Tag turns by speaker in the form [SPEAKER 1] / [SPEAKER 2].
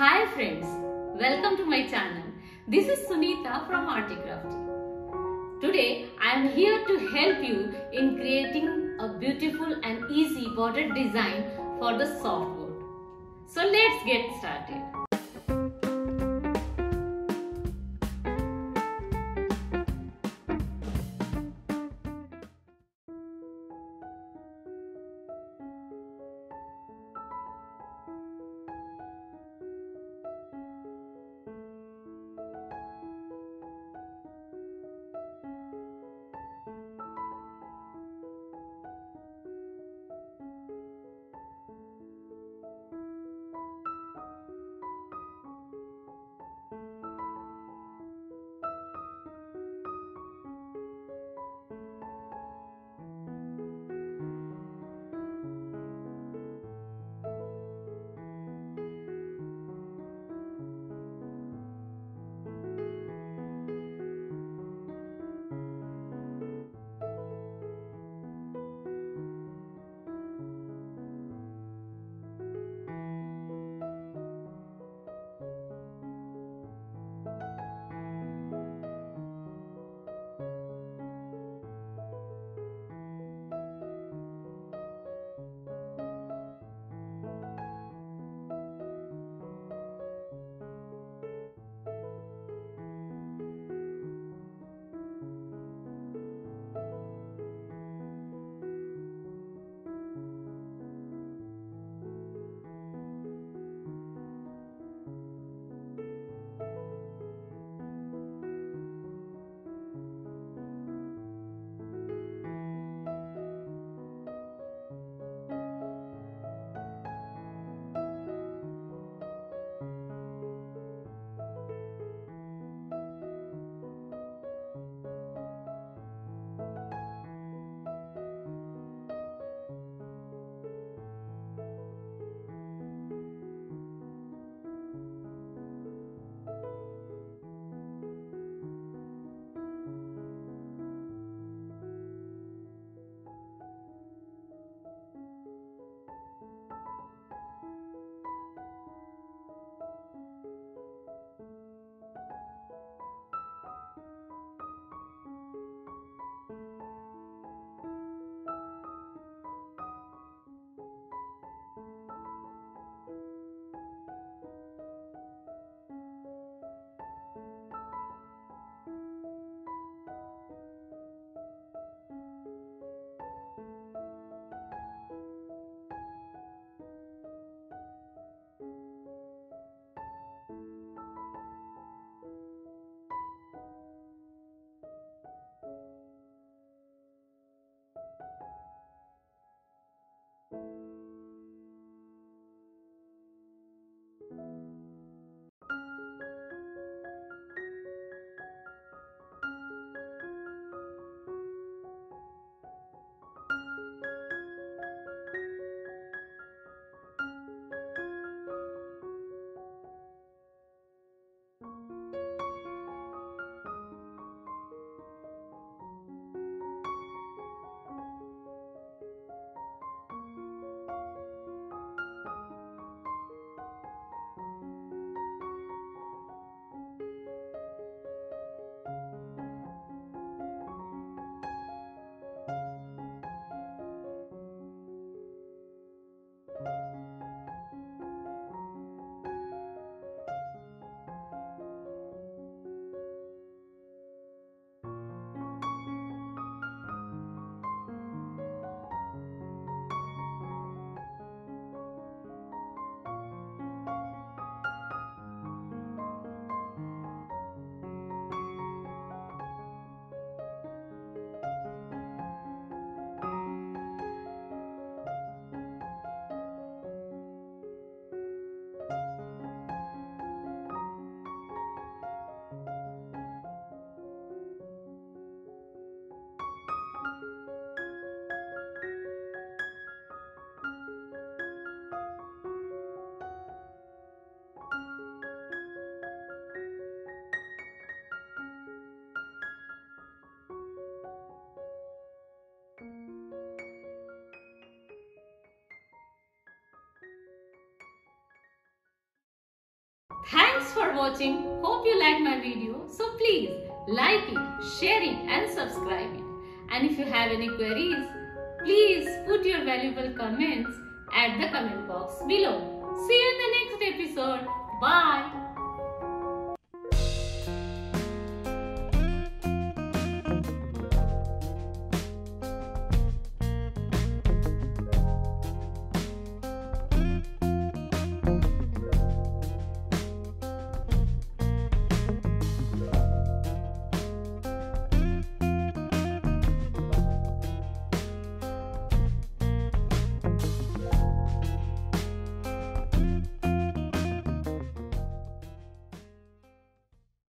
[SPEAKER 1] Hi friends, welcome to my channel. This is Sunita from Arty Krafty. Today I am here to help you in creating a beautiful and easy border design for the softboard. So let's get started. Watching. Hope you like my video. So please like it, share it and subscribe it. And if you have any queries, please put your valuable comments at the comment box below. See you in the next episode. Bye.